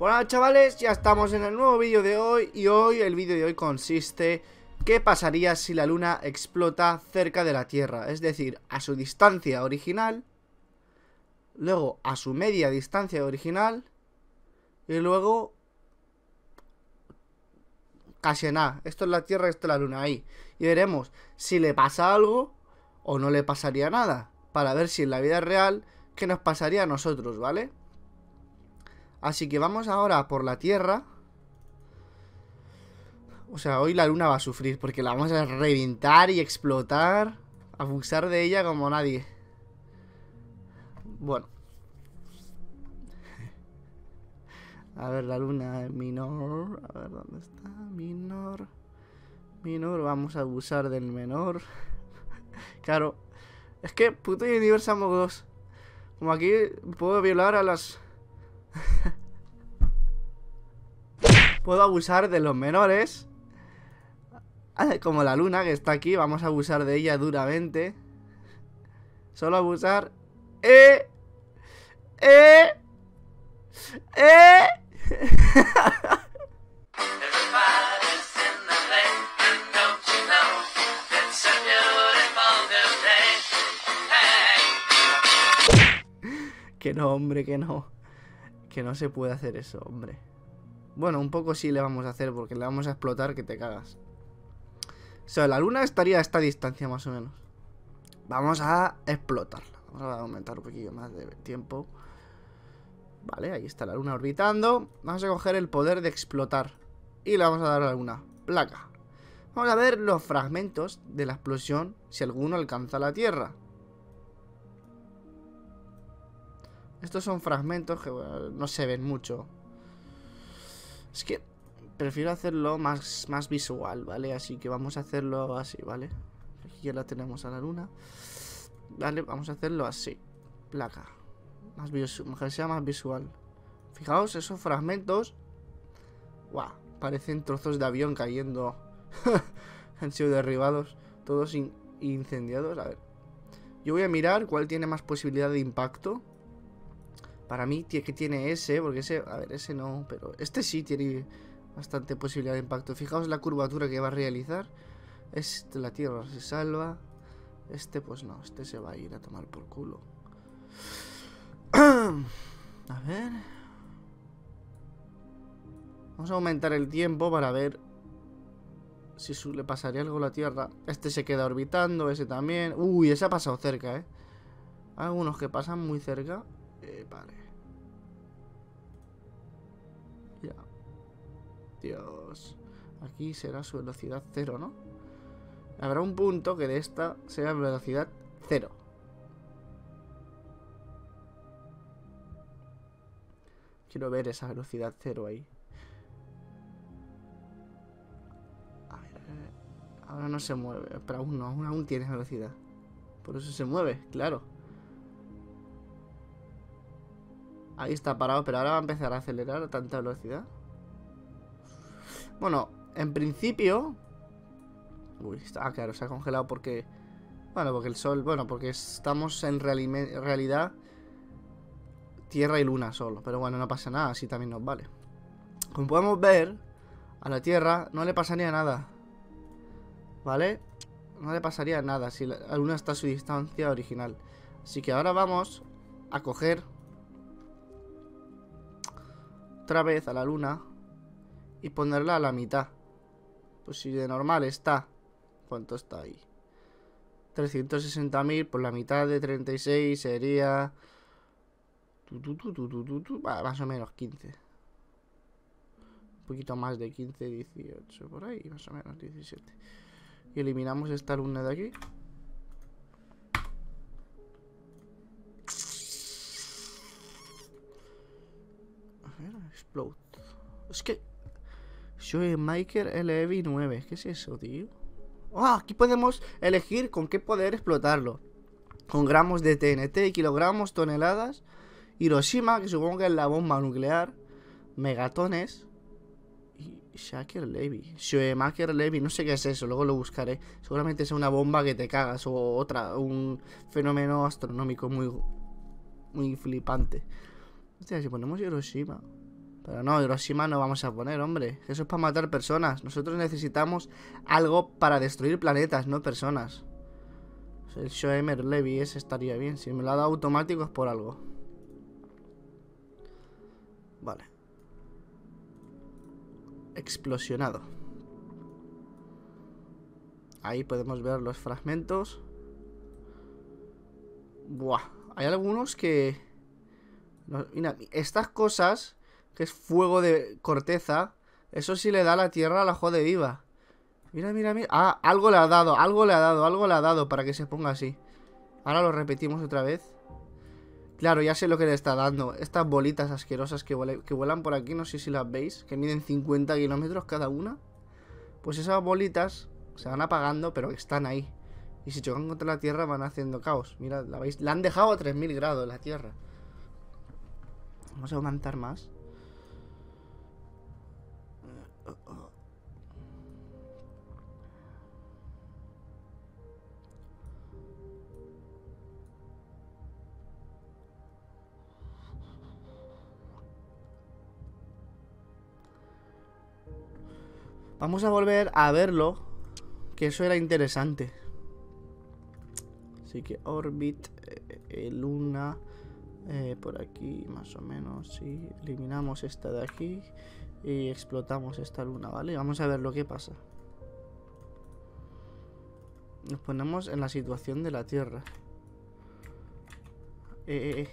Bueno chavales, ya estamos en el nuevo vídeo de hoy Y hoy, el vídeo de hoy consiste ¿Qué pasaría si la luna explota cerca de la Tierra? Es decir, a su distancia original Luego a su media distancia original Y luego Casi nada Esto es la Tierra, esto es la luna, ahí Y veremos si le pasa algo O no le pasaría nada Para ver si en la vida real ¿Qué nos pasaría a nosotros, ¿vale? Así que vamos ahora por la Tierra. O sea, hoy la Luna va a sufrir porque la vamos a reventar y explotar. Abusar de ella como nadie. Bueno. A ver, la Luna minor. A ver, ¿dónde está? Minor. Minor, vamos a abusar del menor. claro. Es que puto universo dos. Como aquí puedo violar a las Puedo abusar de los menores. Como la luna que está aquí, vamos a abusar de ella duramente. Solo abusar. ¡Eh! ¡Eh! ¡Eh! que no, hombre, que no. Que no se puede hacer eso, hombre. Bueno, un poco sí le vamos a hacer porque le vamos a explotar que te cagas. O sea, la luna estaría a esta distancia más o menos. Vamos a explotarla. Vamos a aumentar un poquillo más de tiempo. Vale, ahí está la luna orbitando. Vamos a coger el poder de explotar. Y le vamos a dar a una placa. Vamos a ver los fragmentos de la explosión si alguno alcanza la Tierra. Estos son fragmentos que no se ven mucho. Es que prefiero hacerlo más, más visual, ¿vale? Así que vamos a hacerlo así, ¿vale? Aquí ya la tenemos a la luna. Vale, vamos a hacerlo así. Placa. Más que sea más visual. Fijaos, esos fragmentos. Guau, parecen trozos de avión cayendo. Han sido derribados. Todos incendiados. A ver. Yo voy a mirar cuál tiene más posibilidad de impacto. Para mí que tiene ese, porque ese, a ver, ese no, pero este sí tiene bastante posibilidad de impacto. Fijaos la curvatura que va a realizar. Este, la Tierra se salva. Este, pues no, este se va a ir a tomar por culo. a ver. Vamos a aumentar el tiempo para ver si le pasaría algo a la Tierra. Este se queda orbitando, ese también. Uy, ese ha pasado cerca, ¿eh? Algunos que pasan muy cerca. Eh, vale. Dios. Aquí será su velocidad cero, ¿no? Habrá un punto que de esta sea velocidad cero. Quiero ver esa velocidad cero ahí. A ver, ahora no se mueve. Pero aún no, aún, aún tiene velocidad. Por eso se mueve, claro. Ahí está parado, pero ahora va a empezar a acelerar a tanta velocidad. Bueno, en principio... Uy, está claro, se ha congelado porque... Bueno, porque el sol... Bueno, porque estamos en realidad... Tierra y luna solo. Pero bueno, no pasa nada, así también nos vale. Como podemos ver, a la Tierra no le pasaría nada. ¿Vale? No le pasaría nada si la luna está a su distancia original. Así que ahora vamos a coger otra vez a la luna y ponerla a la mitad. Pues si de normal está... ¿Cuánto está ahí? 360.000, por la mitad de 36 sería... más o menos 15. Un poquito más de 15, 18, por ahí, más o menos 17. Y eliminamos esta luna de aquí. Explode. Es que... Maker LEV 9. ¿Qué es eso, tío? Ah, aquí podemos elegir con qué poder explotarlo. Con gramos de TNT, kilogramos, toneladas. Hiroshima, que supongo que es la bomba nuclear. Megatones. Y Shaker Levy. Shoemaker Levy. No sé qué es eso, luego lo buscaré. Seguramente es una bomba que te cagas. O otra, un fenómeno astronómico muy, muy flipante. Hostia, si ponemos Hiroshima. Pero no, Hiroshima no vamos a poner, hombre. Eso es para matar personas. Nosotros necesitamos algo para destruir planetas, no personas. El Shoemer Levy ese estaría bien. Si me lo ha dado automático es por algo. Vale. Explosionado. Ahí podemos ver los fragmentos. Buah. Hay algunos que... mira, estas cosas, que es fuego de corteza, eso sí le da a la tierra a la jode viva. Mira, mira, mira. Ah, algo le ha dado, algo le ha dado, algo le ha dado para que se ponga así. Ahora lo repetimos otra vez. Claro, ya sé lo que le está dando. Estas bolitas asquerosas que, que vuelan por aquí, no sé si las veis, que miden 50 kilómetros cada una. Pues esas bolitas se van apagando, pero están ahí. Y si chocan contra la Tierra van haciendo caos. Mira, la veis. La han dejado a 3000 grados la Tierra. Vamos a aumentar más. Vamos a volver a verlo. Que eso era interesante. Así que Orbit, eh, eh, Luna, eh, por aquí más o menos. Sí, eliminamos esta de aquí y explotamos esta luna, ¿vale? Vamos a ver lo que pasa. Nos ponemos en la situación de la Tierra. Eh,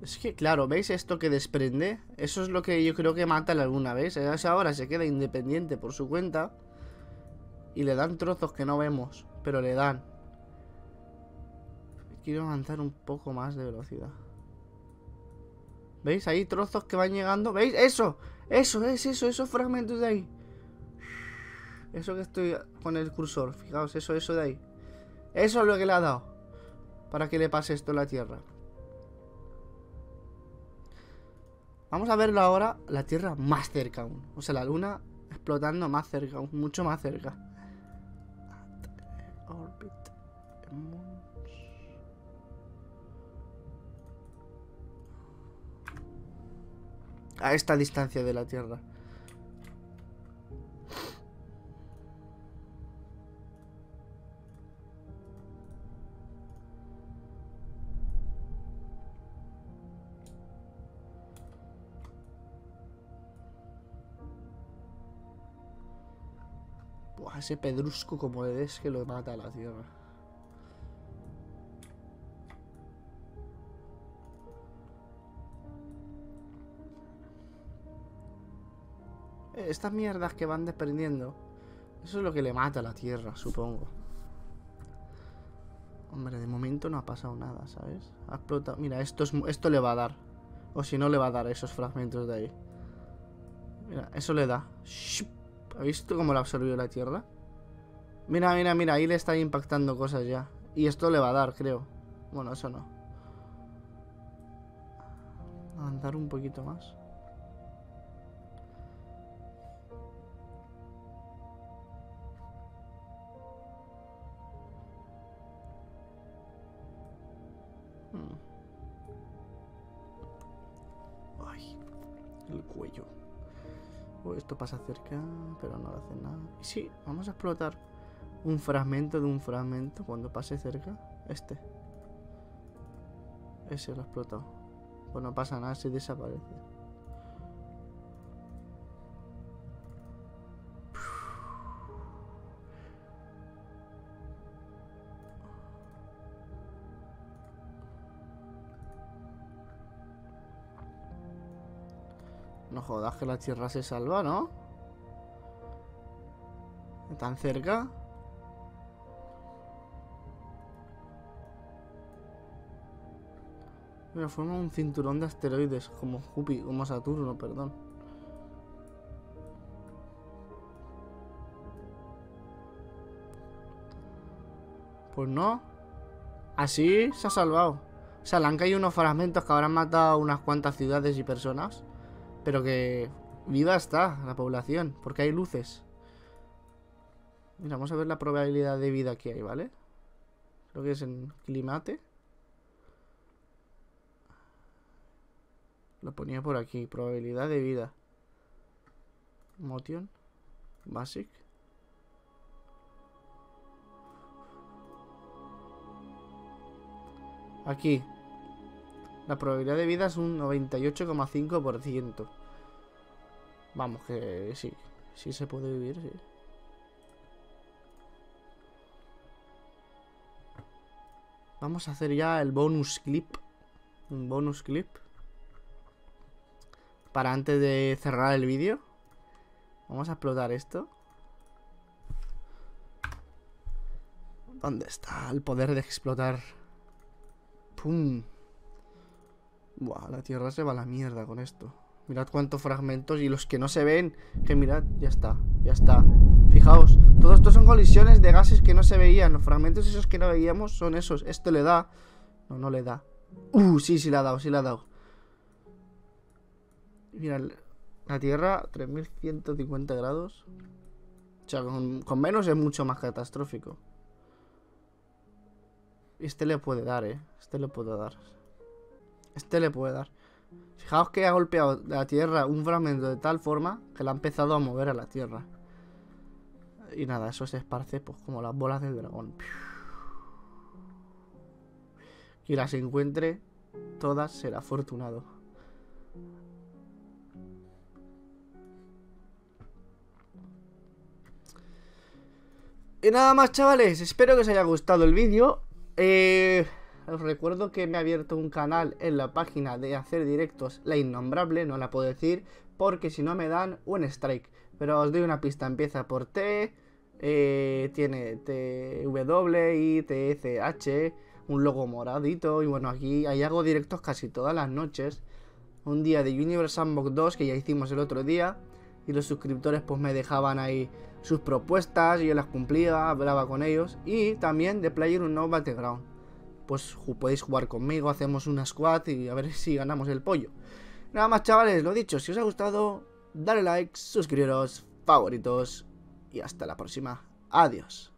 es que, claro, ¿veis esto que desprende? Eso es lo que yo creo que mata a la luna, ¿veis? ahora se queda independiente por su cuenta. Y le dan trozos que no vemos, pero le dan. Quiero avanzar un poco más de velocidad. ¿Veis? Hay trozos que van llegando. ¿Veis? Eso, eso, es eso, esos fragmentos de ahí. Eso que estoy con el cursor. Fijaos, eso, eso de ahí. Eso es lo que le ha dado. Para que le pase esto a la Tierra. Vamos a verlo ahora, la Tierra más cerca aún. O sea, la Luna explotando más cerca, mucho más cerca. Orbit. A esta distancia de la Tierra. ese pedrusco como le que lo mata a la tierra. Estas mierdas que van desprendiendo, eso es lo que le mata a la tierra, supongo. Hombre, de momento no ha pasado nada, ¿sabes? Ha explotado. Mira, esto, es, esto le va a dar. O si no, le va a dar esos fragmentos de ahí. Mira, eso le da. ¿Ha visto cómo lo absorbió la tierra? Mira, mira, mira, ahí le está impactando cosas ya. Y esto le va a dar, creo. Bueno, eso no. Avanzar un poquito más. El cuello. Oh, esto pasa cerca, pero no hace nada. Y sí, vamos a explotar un fragmento de un fragmento cuando pase cerca. Este. Ese lo ha explotado. Pues no pasa nada si desaparece. No jodas que la tierra se salva, ¿no? ¿Tan cerca? Mira, forma un cinturón de asteroides, como Júpiter, como Saturno, perdón. Pues no. Así se ha salvado. O sea, le han caído unos fragmentos que habrán matado unas cuantas ciudades y personas. Pero que viva está la población, porque hay luces. Mira, vamos a ver la probabilidad de vida que hay, ¿vale? Creo que es en climate. Lo ponía por aquí. Probabilidad de vida. Motion. Basic. Aquí. La probabilidad de vida es un 98,5%. Vamos, que sí. Sí se puede vivir, sí. Vamos a hacer ya el bonus clip. Un bonus clip. Para antes de cerrar el vídeo. Vamos a explotar esto. ¿Dónde está el poder de explotar? ¡Pum! Buah, la tierra se va a la mierda con esto. Mirad cuántos fragmentos y los que no se ven. Que mirad, ya está, ya está. Fijaos, todo esto son colisiones de gases que no se veían. Los fragmentos esos que no veíamos son esos. Esto le da. No, no le da. Uh, sí, sí le ha dado, sí le ha dado. Mira, la Tierra, 3150 grados. O sea, con, con menos es mucho más catastrófico. Este le puede dar, eh. Este le puede dar. Este le puede dar. Fijaos que ha golpeado la Tierra un fragmento de tal forma que la ha empezado a mover a la Tierra. Y nada, eso se esparce pues como las bolas del dragón. Quien las encuentre, todas será afortunado. Y nada más chavales, espero que os haya gustado el vídeo. Eh, os recuerdo que me ha abierto un canal en la página de hacer directos La Innombrable, no la puedo decir, porque si no me dan un strike. Pero os doy una pista, empieza por T, eh, tiene W, I, T, C, H, un logo moradito. Y bueno, aquí ahí hago directos casi todas las noches. Un día de Universe Sandbox 2 que ya hicimos el otro día. Y los suscriptores pues me dejaban ahí sus propuestas y yo las cumplía, hablaba con ellos. Y también de Player No Battleground. Pues podéis jugar conmigo, hacemos una squad y a ver si ganamos el pollo. Nada más chavales, lo dicho, si os ha gustado, dale like, suscribiros, favoritos y hasta la próxima. Adiós.